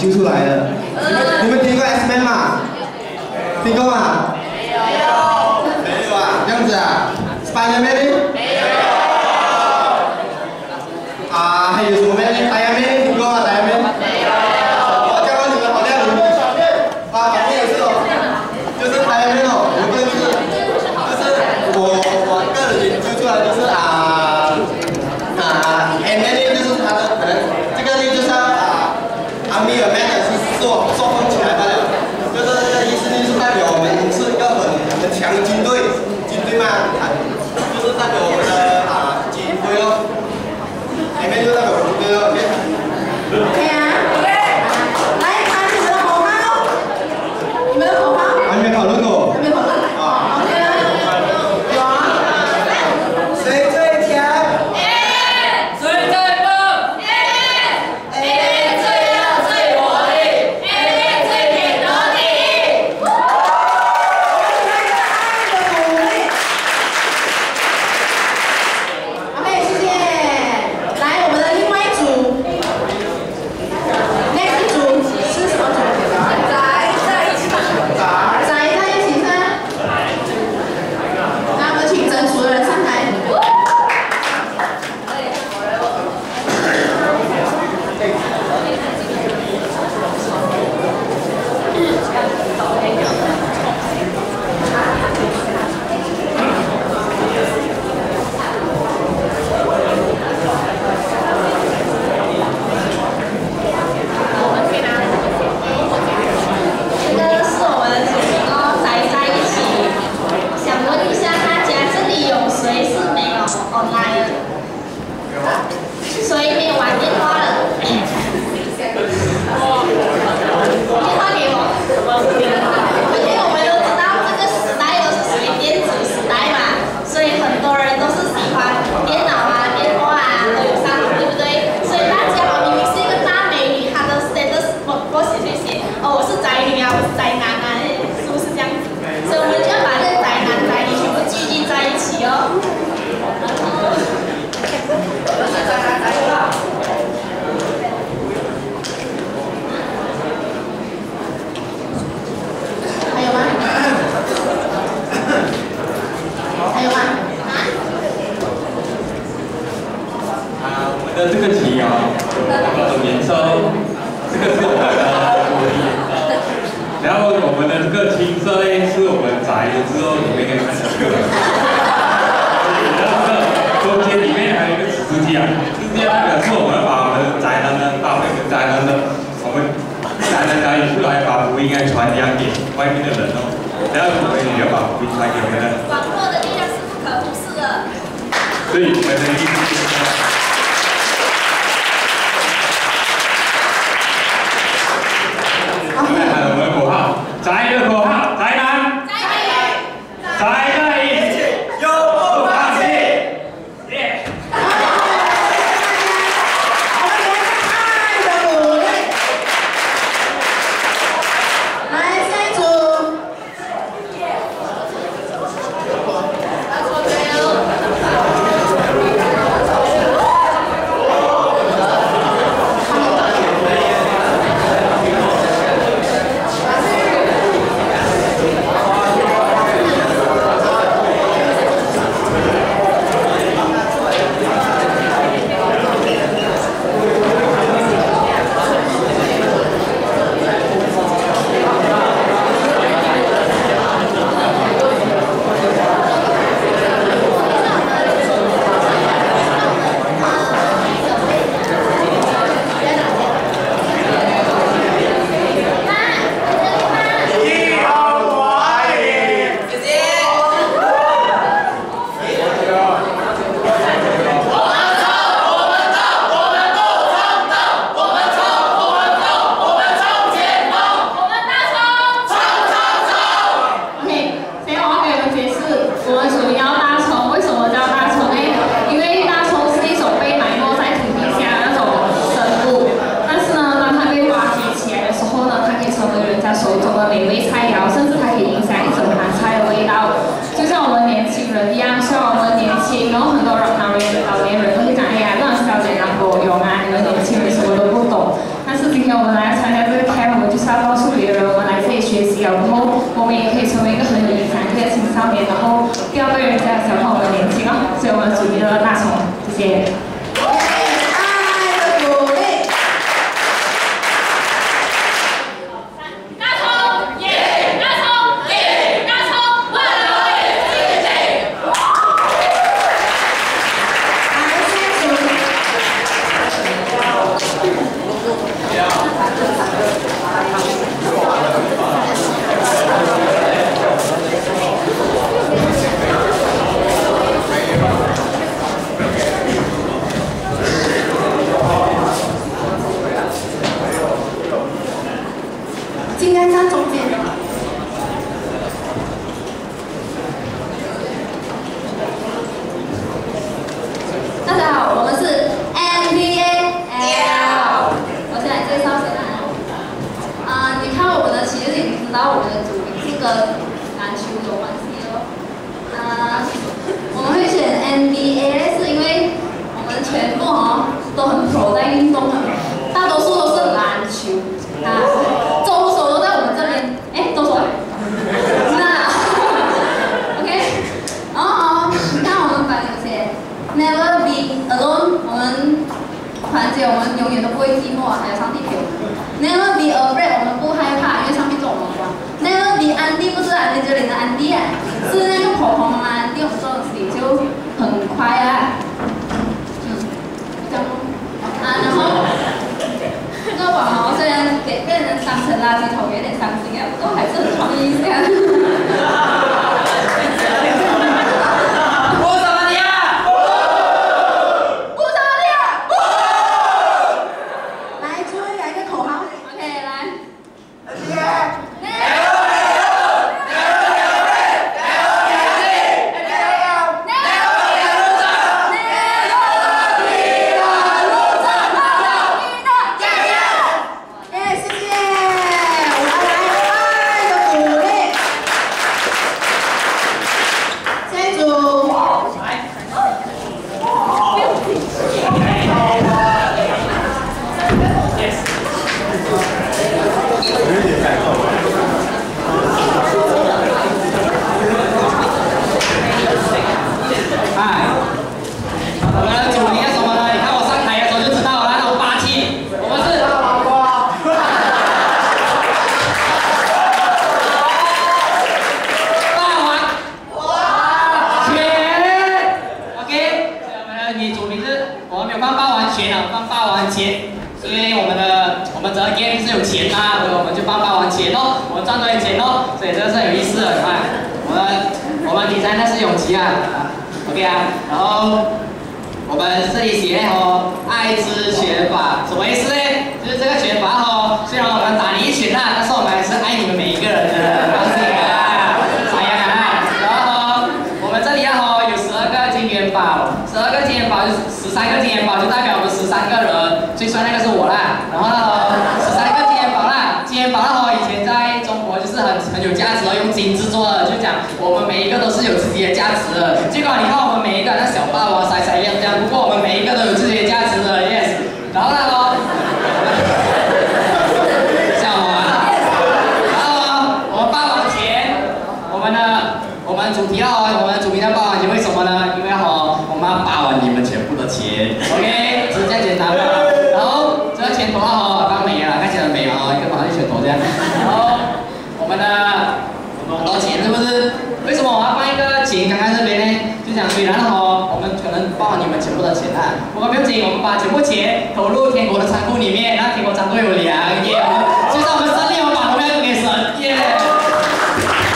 揪出来了你们听过 sm 吗？听过吗？没有。没有啊这样子啊。Spiderman online，所以没有玩电话了。电脑电脑，因为我们都知道这个时代都是属于电子时代嘛，所以很多人都是喜欢电脑啊、电啊都有上，对不对？所以大明明是一个大美女，她都是在，我是宅女啊，我是宅男啊，是不是这样子？所以我们就要把这宅男宅女全部聚集在一起哦。Thank you. 传扬给外面的人哦，然后我们也要把回传给我们。网络的力量是不可忽视的。我们的力量。好，我们的口号，宅的口号，宅男。宅宇。宅。甚至它可以影响一整盘菜的味道，就像我们年轻人一样，像我们年轻，然后很。金刚山中间团结，我们永远都不会寂寞，还有上帝给我们，never be afraid，我们不害怕，因为上帝做我们光，never be 安迪，不是安迪这里的安迪啊，是那个婆婆妈妈安迪，我们做的事情就很快啊。嗯，这样咯啊，然后这个网红虽然给被人当成垃圾桶，有点伤心啊，不过还是很创意一下。我怎么样？不着力啊！来，最后来一个口号。OK，来。哎，谢谢，我们来爱的鼓励。下一组。哎，我们的主题是什么呢？你看我上台的时候就知道了，那种霸气。我们是霸王拳，OK。所以我们的女主名是，我们没有放霸王拳啊，放霸王钱。因为我们的我们整个 game 是有钱嘛，所以我们就放霸王钱哦，我们赚多点钱哦，所以这个是很有意思的，你看，我们我们比赛那是永琪啊啊，OK 啊，然后我们这里写哦，爱之拳法什么意思呢？就是这个拳法哦，虽然我们打你一拳啊，但是我们还是爱你们每一个人的，告诉你啊，啥样啊？然后，我们这里要哦有十二个金元宝，十二个金元宝就是十三个金元宝，就代表我们十三个人，最帅那个是我啦。然后呢，十三个金元宝啦，金元宝啦哦，以前在中国就是很很有价值哦，用金制作的，就讲我们每一个都是有自己的价值的。结果你看我们每一个像小霸王、塞塞一样这样，不过我们每一个都有自己的价值的，yes。然后呢哦，笑我啊。然后哦，我们霸王钱，我们的我们主题哦，我们主题的霸王钱为什么呢？因为哦，我们要霸完你们全部的钱，OK，只是这样简单嘛。然后这个拳头哦，刚美了，看起来很美哦，一个马上就拳头这样。然后我们的很多钱是不是？为什么我要放一个钱刚刚这边呢？就讲虽然哦，我们可能报你们全部的啊，不过不要紧，我们把全部钱投入天国的仓库里面，那天国仓库有粮，耶！我们就算我们胜利，我们把投票给神，耶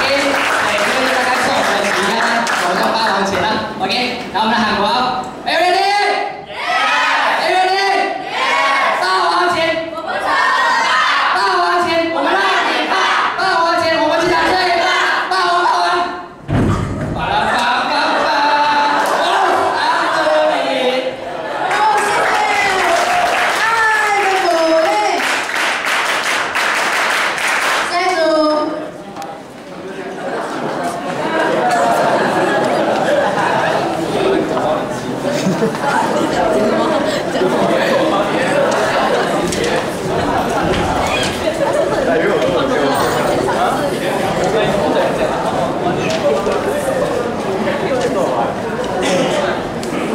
！OK，哎，这个大概是我们的题目，我们叫霸王钱了，OK，然后我们来喊口号，Are you ready？Are you ready？霸王钱，霸王钱，我们让你霸，霸王钱，我们去打这一霸，霸王霸王。巴拉巴巴巴，哦，安德里。好，谢谢，爱的鼓励。下一组。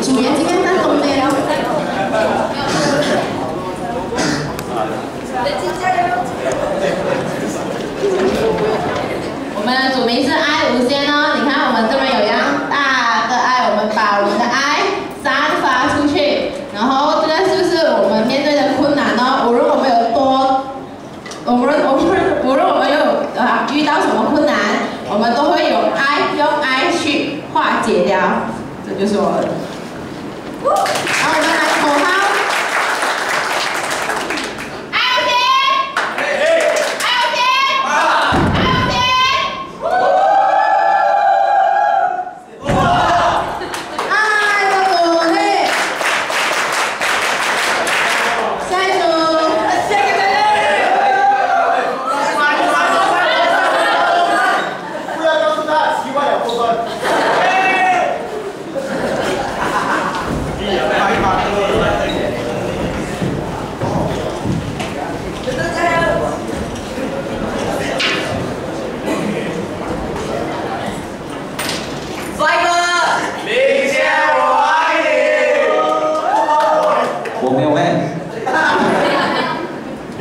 主演今天在中间哦。我们的主名是爱无限哦，你看我们这边有一样大的爱，我们把我们的爱散发出去，然后这个就是我们面对的困难哦，无论我们有多，无论无论无论我们有啊遇到什么困难，我们都会有爱，用爱去化解掉，这就是我们。然后我们来口号。爱无限，爱无限，爱无限。爱的鼓励。下一组，下一不要告诉他习惯有部分。咩？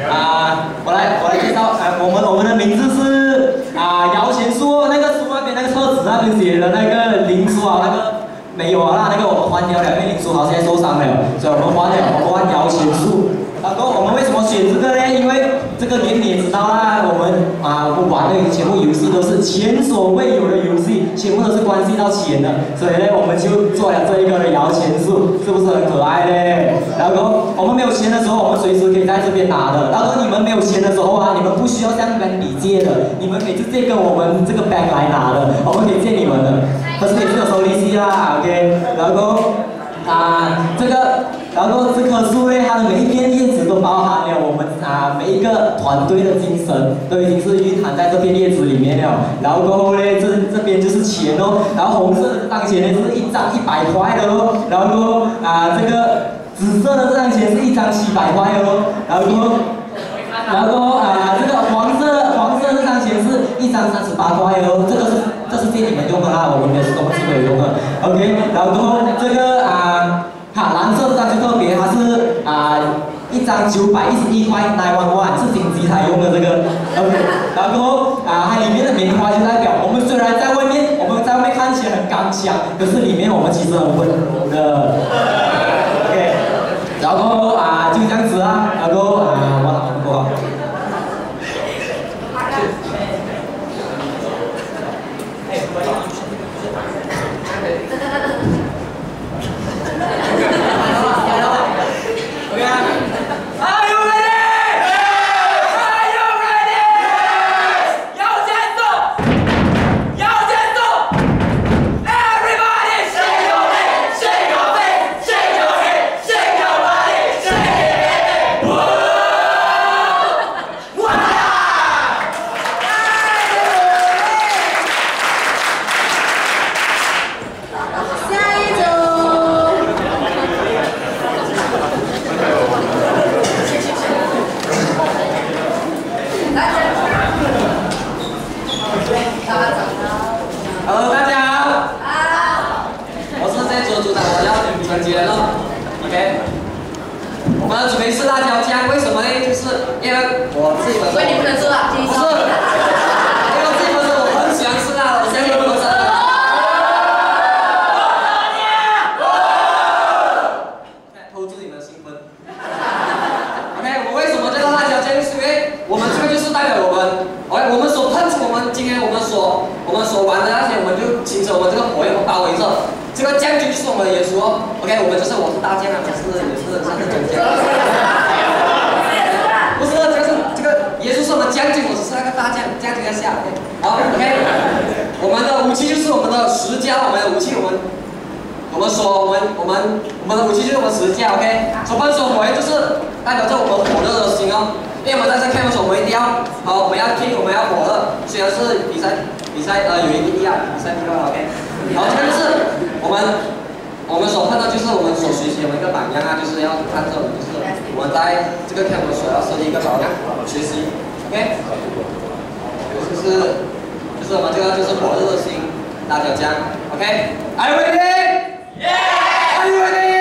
啊，我来我来介绍，啊，我们我们的名字是啊摇钱树，那个书那边那个册子那边写的那个林书啊，那个没有啊，那那个我们换掉了，因为林书好像现在受伤了，所以我们换了，我们换摇钱树。然后我们为什么选这个呢？因为这个年你也知道啦，我们啊我们玩的全部游戏都是前所未有的游戏，全部都是关系到钱的，所以呢我们就做了这一个摇钱树，是不是很可爱嘞？然后我们没有钱的时候，我们随时可以在这边拿的。然后你们没有钱的时候啊，你们不需要向 bank 借的，你们可以直接跟我们这个 bank 来拿，的，可是也是有收利息啦，OK？然后。啊，这个，然后这棵树呢，它的每一片叶子都包含了我们啊每一个团队的精神，都已经是蕴含在这片叶子里面了。然后过后呢，这这边就是钱哦，然后红色的这张钱呢是一张一百块的哦，然后过后啊这个紫色的这张钱是一张七百块哦，然后过后，然后啊这个黄色黄色这张钱是一张三十八块哦，这个是这是借你们用的啦，我们没有东西没有用的，OK，然后这个啊。哈，蓝色这张就特别，它是啊、一张九百一十一块，nine one one 是顶级才用的这个，OK，然后啊、它里面的棉花就代表我们虽然在外面，我们在外面看起来很刚强，可是里面我们其实很温柔的，OK，然后啊、就这样子啊，然后啊、我拿过。OK 啊，Are you ready? Are you ready? 要节奏，要节奏，Everybody shake your head, shake your head, shake your head, shake your body, shake it. Whoa! Wow! 下一组。Hello，大家好。我是这组组长，我叫陈杰乐。OK。我们的主题是辣椒酱，为什么呢？就是因为我自己本身。所以你不能吃了，继续不是，说。因为我自己本身我很喜欢吃辣的，我相信你们真的。偷自己的兴奋。OK，我们为什么叫做辣椒酱？是因为我们这个就是代表我们，OK，我们所喷出我们今天我们所我们所玩的那些，我们就形成我们这个火焰包围着。这个将军就是我们的耶稣哦，OK，我们就是我是大将啊，我是也是算是中将。不是，这个是这个将军，我只是那个大将，将军在下。OK，好，OK，我们的武器就是我们的石胶，我们的武器我们。我们说，我们我们我们的武器就是我们石架，OK。所喷出火焰就是代表着我们火热的心哦。因为我们在这看的时候，我们一定要好，我们要听，我们要火热。虽然是比赛比赛呃有一个一样比赛地方 OK。好，这个就是我们我们所看到就是我们所学习的一个榜样啊，就是要看这种就是我们在这个看的所要设立一个榜样学习，OK。就是就是我们这个就是火热的心辣椒酱，OK。Are you ready? Yeah! Are you ready?